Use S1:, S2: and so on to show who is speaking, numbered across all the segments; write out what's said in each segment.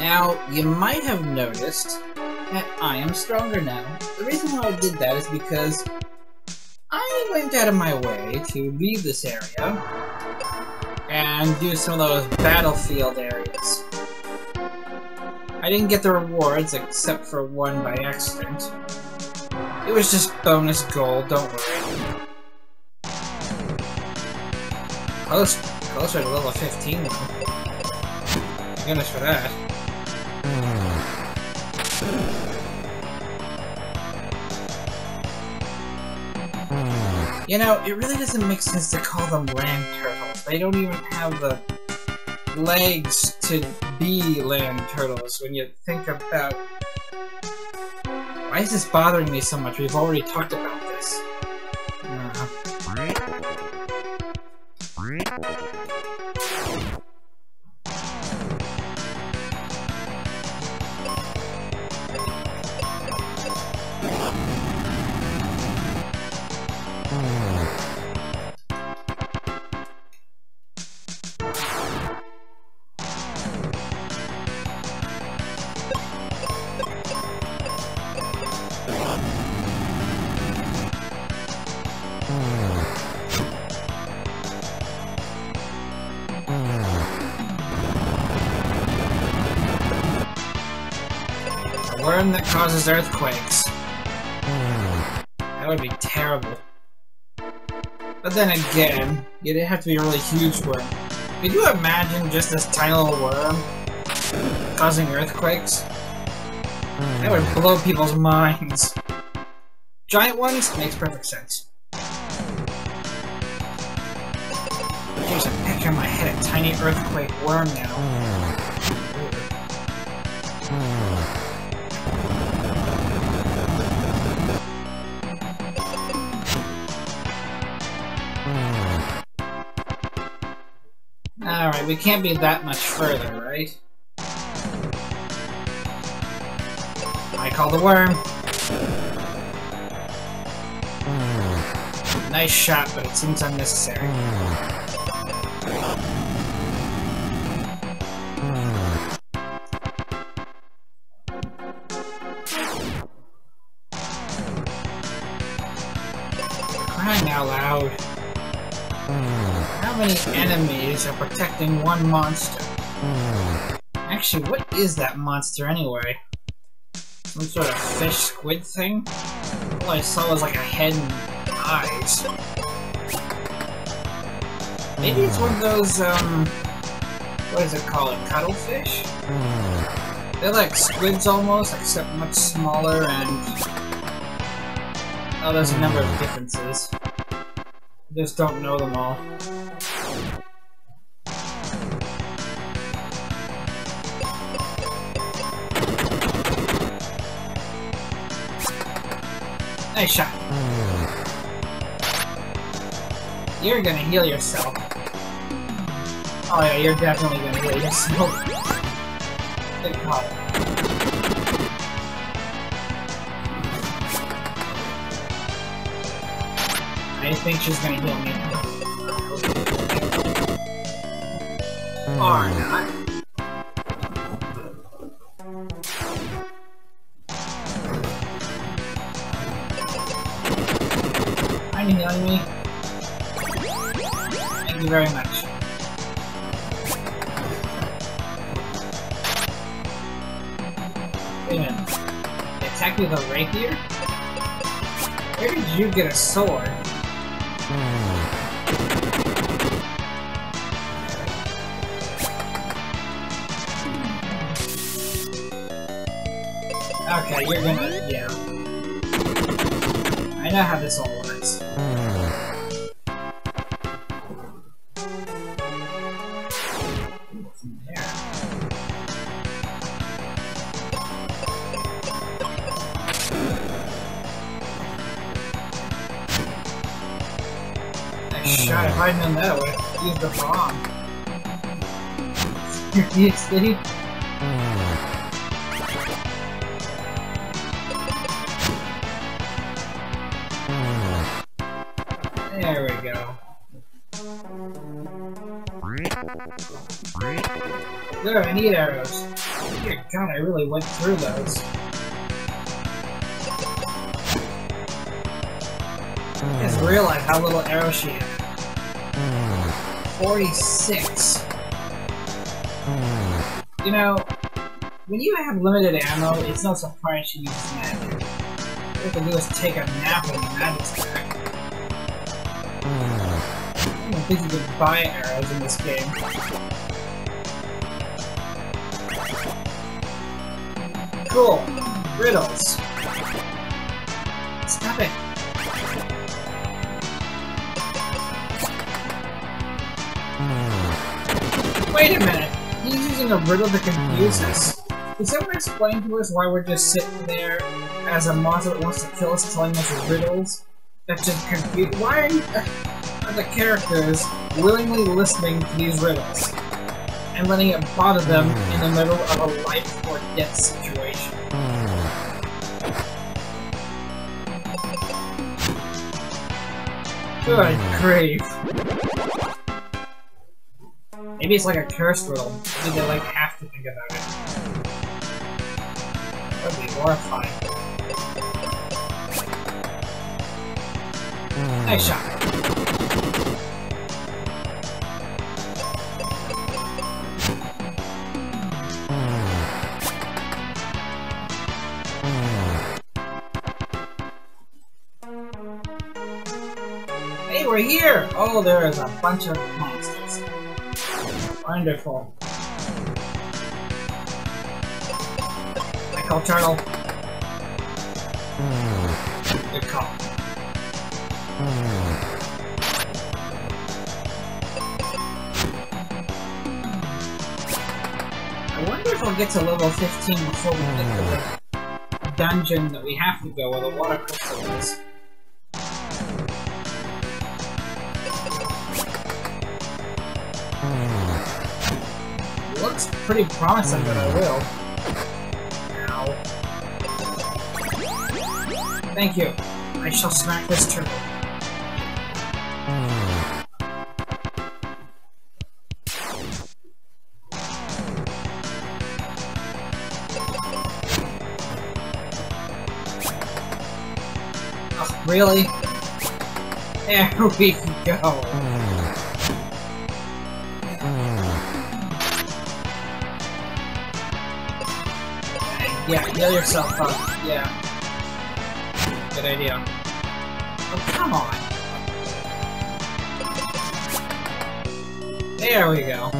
S1: Now, you might have noticed that I am stronger now. The reason why I did that is because I went out of my way to leave this area and do some of those battlefield areas. I didn't get the rewards except for one by accident. It was just bonus gold, don't worry. Close, closer to level 15 though. Goodness for that. You know, it really doesn't make sense to call them land turtles. They don't even have the legs to be land turtles when you think about... Why is this bothering me so much? We've already talked about this. Uh, causes earthquakes. That would be terrible. But then again, it'd have to be a really huge worm. Could you imagine just this tiny little worm causing earthquakes? That would blow people's minds. Giant ones makes perfect sense. Here's a picture in my head, a tiny earthquake worm now. Alright, we can't be that much further, right? I call the worm. Nice shot, but it seems unnecessary. Crying out loud. How many enemies are protecting one monster? Actually, what is that monster anyway? Some sort of fish squid thing? All I saw was like a head and eyes. Maybe it's one of those, um... What is it called? Cuttlefish? They're like squids almost, except much smaller and... Oh, there's a number of differences. I just don't know them all. Nice shot. You're gonna heal yourself. Oh yeah, you're definitely gonna heal yourself. Good call. I think she's gonna heal me. Or not. Are you healing me? Thank you very much. Wait a minute. Attack with a rapier? Where did you get a sword? Okay, you're gonna, yeah. I know how this all works. Shot if I'd that, have used the bomb. You're There, I need arrows. God, I really went through those. I just realized how little arrows she had. 46. You know, when you have limited ammo, it's no surprise she uses magic. All you can do is take a nap when the magic's back. I don't think you can buy arrows in this game. Cool. Riddles. Stop it. Wait a minute! He's using a riddle to confuse us. Can someone explain to us why we're just sitting there as a monster that wants to kill us telling us riddles? That just confuse- Why are, you, are the characters willingly listening to these riddles? And letting it bother them in the mm. middle of a life or death situation? Good mm. grief. Maybe it's like a curse riddle. Maybe they like have to think about it. That would be horrifying. Mm. Nice shot. Here! Oh, there is a bunch of monsters. Wonderful. I call Turtle. Good call. I wonder if we'll get to level 15 before we get to the dungeon that we have to go where the water crystal is. Looks pretty promising that I hmm. will. Ow. Thank you. I shall smack this turtle. Oh, really? There we go. Hmm. Yeah, heal yourself up. Yeah. Good idea. Oh, come on. There we go.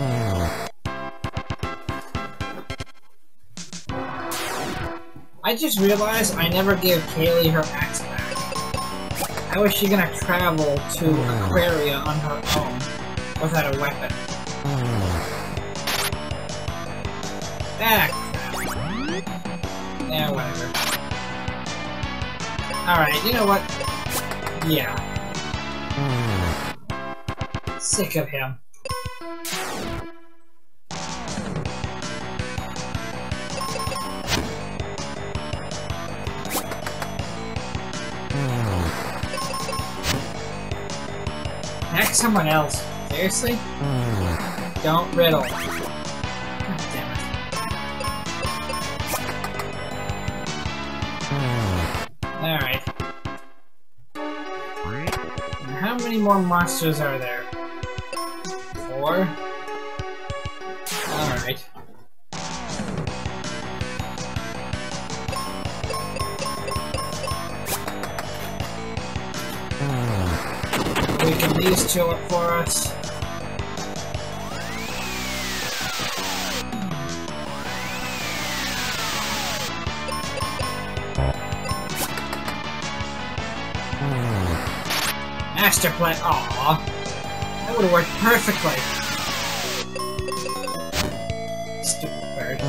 S1: I just realized I never gave Kaeli her axe back. How is she gonna travel to Aquaria on her own without a weapon? Crap. Yeah, whatever. Alright, you know what? Yeah. Sick of him. Ask someone else. Seriously? Don't riddle. Many more monsters are there? Four? Alright. Weaken these two up for us. Master plan. Aww. That would have worked perfectly. Stupid bird.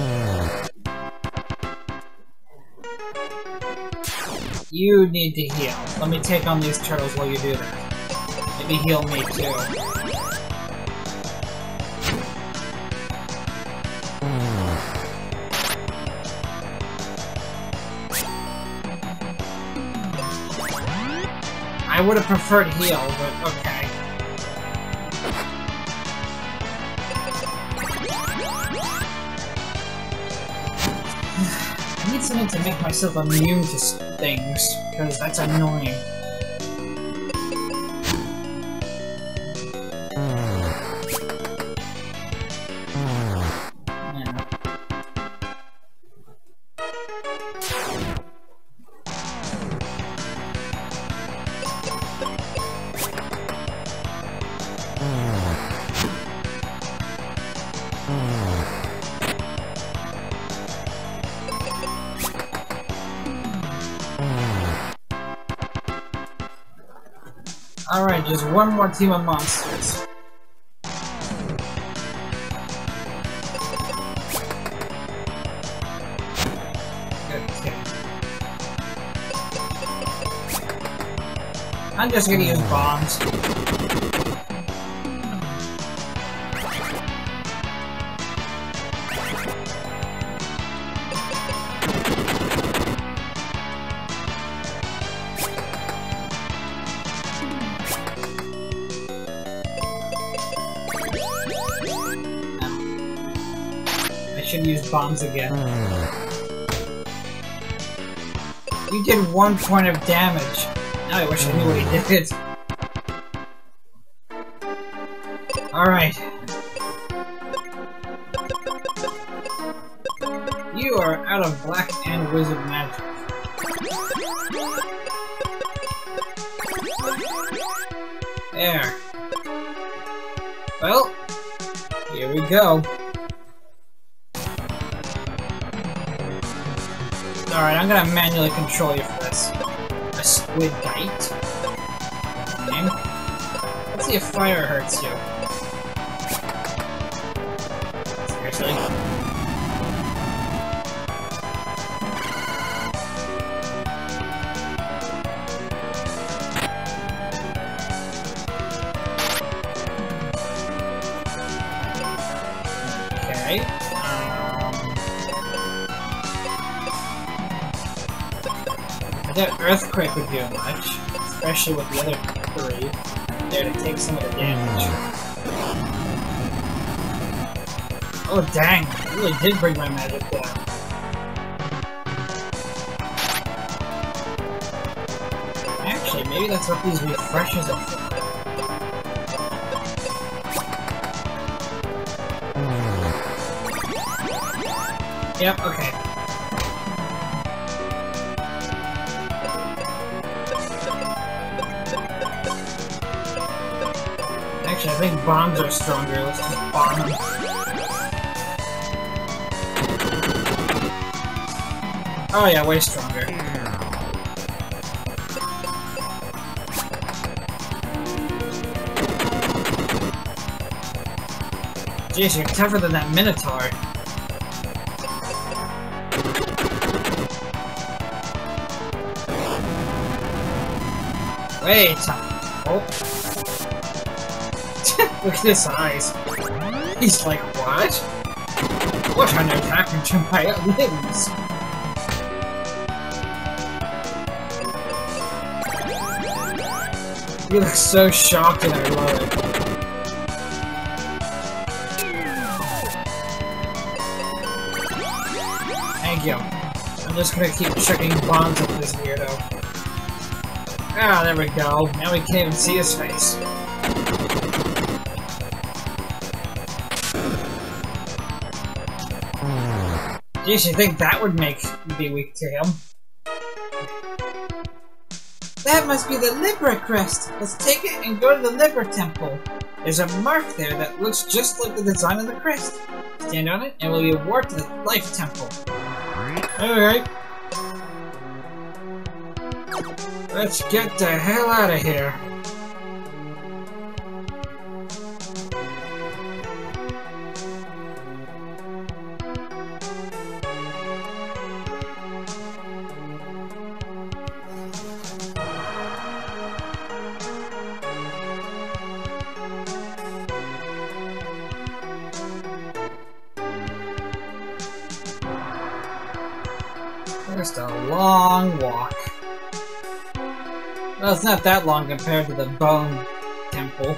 S1: You need to heal. Let me take on these turtles while you do that. Maybe heal me too. I would have preferred heal, but okay. I need something to make myself immune to things, because that's annoying. Just one more team of monsters. Okay. I'm just gonna use bombs. Bombs again. You did one point of damage. Now I wish I knew what he did. Alright. You are out of black and wizard magic. Gonna manually control you for this. A squid bite. Okay. Let's see if fire hurts you. Seriously? Okay. Doubt Earthquake would do much, especially with the other three there to take some of the damage. Oh dang, I really did bring my magic down. Actually, maybe that's what these refreshes are for. Yep, okay. Bombs are stronger. Let's just bomb. Oh yeah, way stronger. Jeez, you're tougher than that Minotaur. Wait. Oh. Look at his eyes. He's like, what? What on earth happened to my limbs? You look so shocked and I love it. Thank you. I'm just gonna keep chucking bombs at this weirdo. Ah, there we go. Now we can't even see his face. You think that would make be weak to him? That must be the Libra crest! Let's take it and go to the Libra temple. There's a mark there that looks just like the design of the crest. Stand on it and we'll be awarded to the Life Temple. Alright. Let's get the hell out of here. Just a long walk. Well, it's not that long compared to the Bone Temple.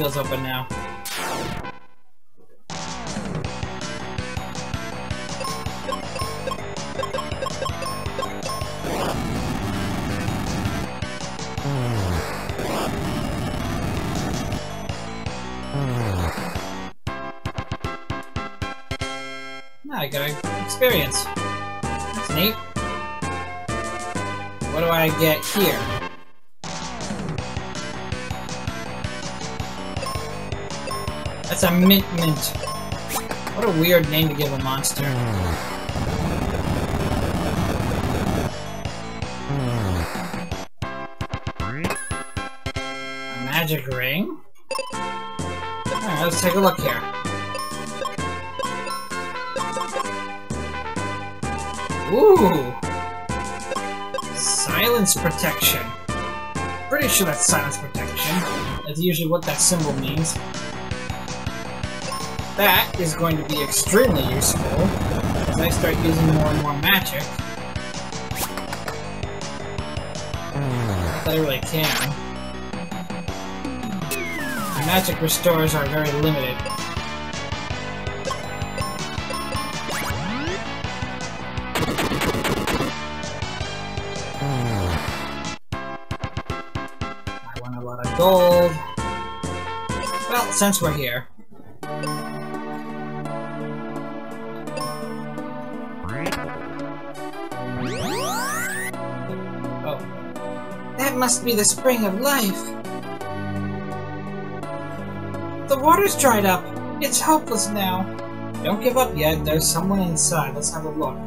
S1: Battlefield's open now. I got experience. That's neat. What do I get here? That's a mint mint. What a weird name to give a monster. A magic ring? Alright, let's take a look here. Ooh! Silence protection. Pretty sure that's silence protection. That's usually what that symbol means. That is going to be extremely useful as I start using more and more magic. I really can. The magic restores are very limited. I want a lot of gold. Well, since we're here. Must be the spring of life. The water's dried up. It's hopeless now. Don't give up yet. There's someone inside. Let's have a look.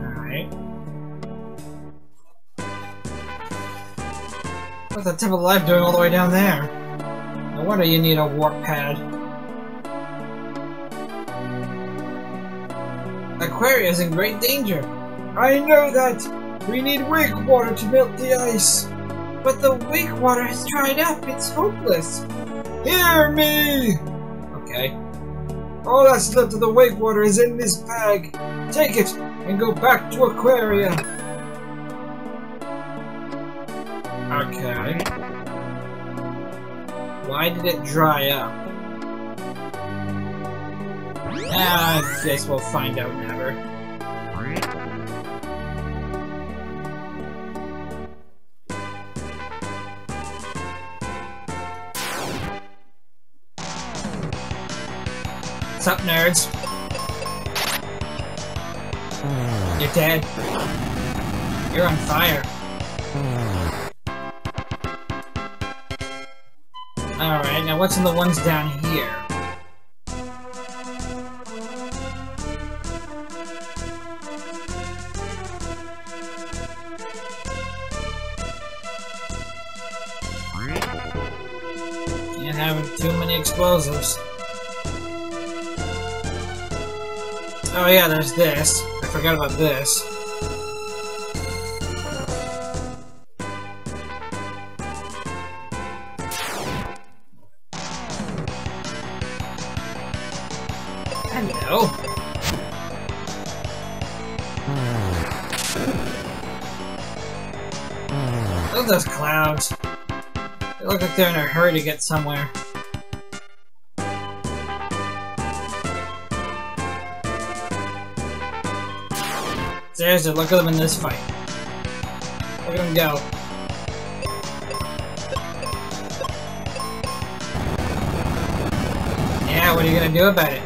S1: Alright. What's the Temple of Life doing all the way down there? No wonder you need a warp pad. Aquaria's in great danger.
S2: I know that! We need wake water to melt the ice!
S1: But the wake water has dried up. It's hopeless.
S2: Hear me!
S1: Okay.
S2: All that's left of the wake water is in this bag. Take it and go back to Aquaria.
S1: Okay. Why did it dry up? Ah, I guess we'll find out never. What's up, nerds? You're dead. You're on fire. Alright, now what's in the ones down here? Can't have too many explosives. Oh yeah, there's this. I forgot about this. Hello. Look at those clouds. They look like they're in a hurry to get somewhere. Seriously, look at them in this fight. Look at them go. Yeah, what are you gonna do about it?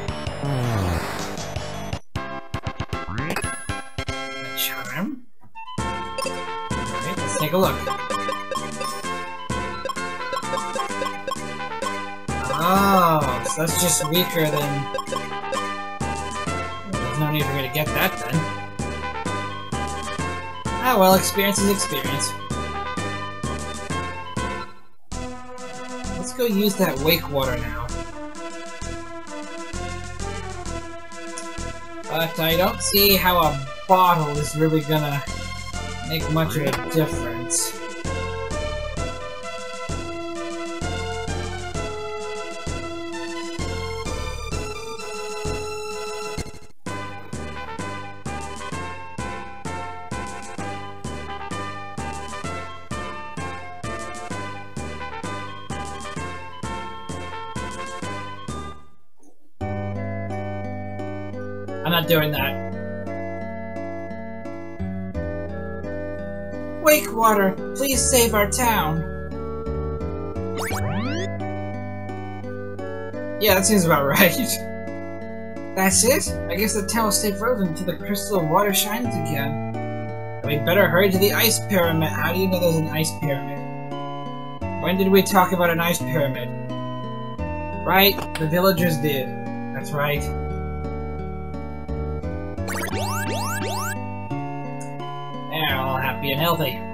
S1: Charm. Alright, let's take a look. Oh, so that's just weaker than... There's no need for me to get that then. Ah well, experience is experience. Let's go use that wake water now. But I don't see how a bottle is really gonna make much of a difference. Wakewater, please save our town. Yeah, that seems about right. That's it? I guess the town will stay frozen until the crystal water shines again. We better hurry to the ice pyramid. How do you know there's an ice pyramid? When did we talk about an ice pyramid? Right, the villagers did. That's right. They're all happy and healthy.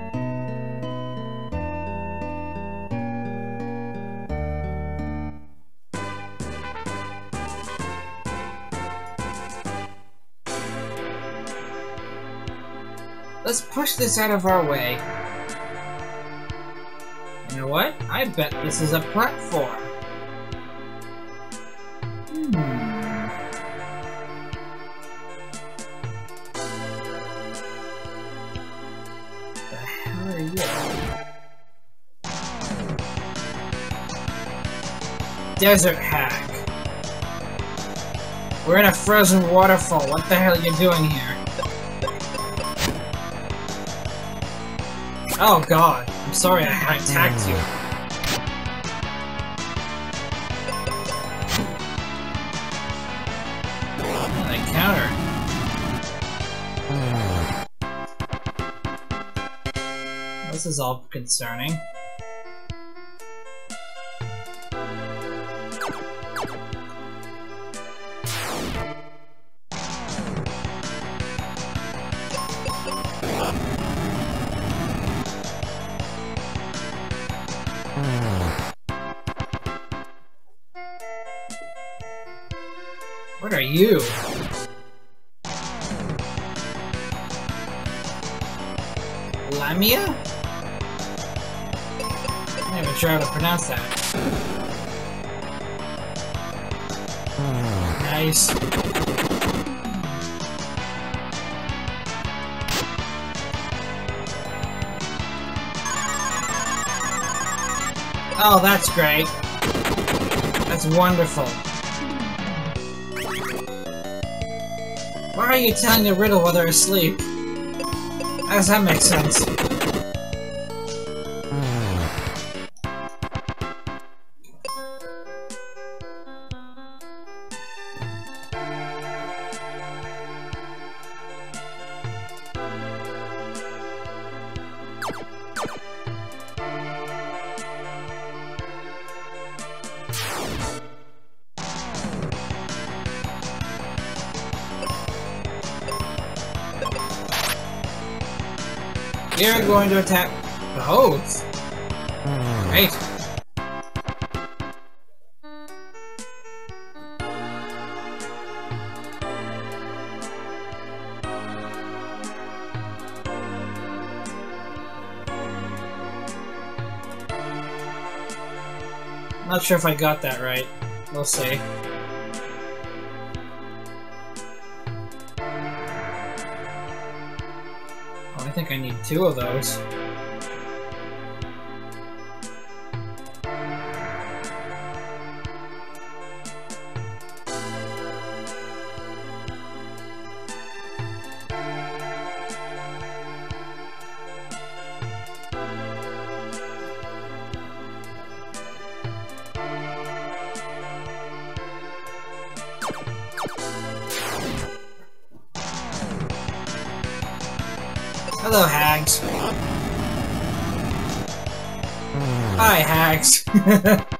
S1: Let's push this out of our way. You know what? I bet this is a platform. Hmm. Desert Hag. We're in a frozen waterfall. What the hell are you doing here? Oh god. I'm sorry I attacked you. I counter. This is all concerning. Not even sure how to pronounce that. Nice. Oh, that's great. That's wonderful. Why are you telling the riddle while they're asleep? Does that make sense? You're going to attack the hose. Great. Not sure if I got that right. We'll see. Two of those. Hello, hags. Hi, hags.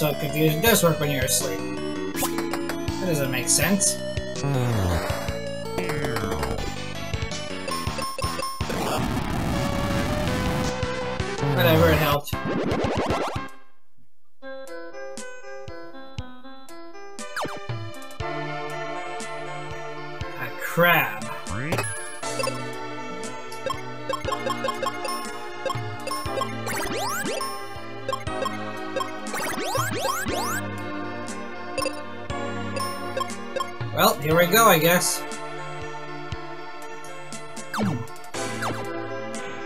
S1: So confusion does work when you're asleep. That doesn't make sense. Whatever, it helped. Go, I guess.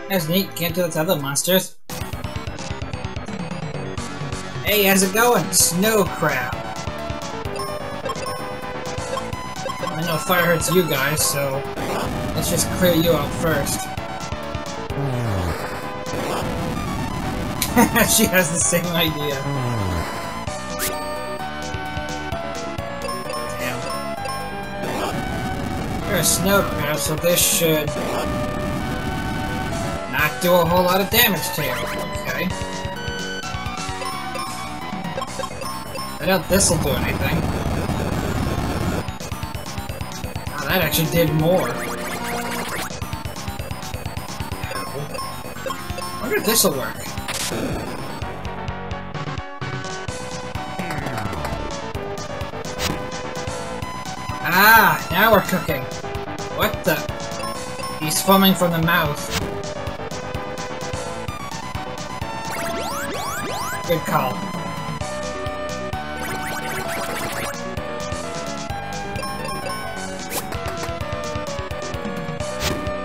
S1: That's neat. Can't do that to other monsters. Hey, how's it going? Snow crab. I know fire hurts you guys, so let's just clear you out first. she has the same idea. A snow crab, so this should not do a whole lot of damage to you. Okay. I doubt this'll do anything. Oh, that actually did more. I wonder if this'll work. Ah, now we're cooking. The? From the mouth. Good call.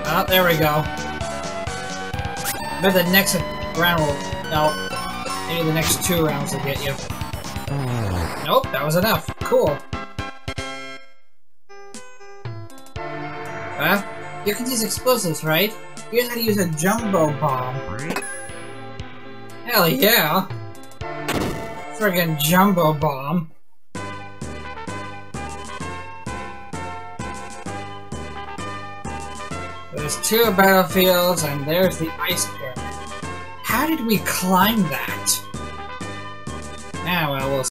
S1: Oh, there we go. But the next round will... No. Maybe the next two rounds will get you. Nope, that was enough. Cool. You can use explosives, right? Here's how to use a jumbo bomb. Hell yeah! Friggin' jumbo bomb. There's two battlefields, and there's the ice pyramid. How did we climb that?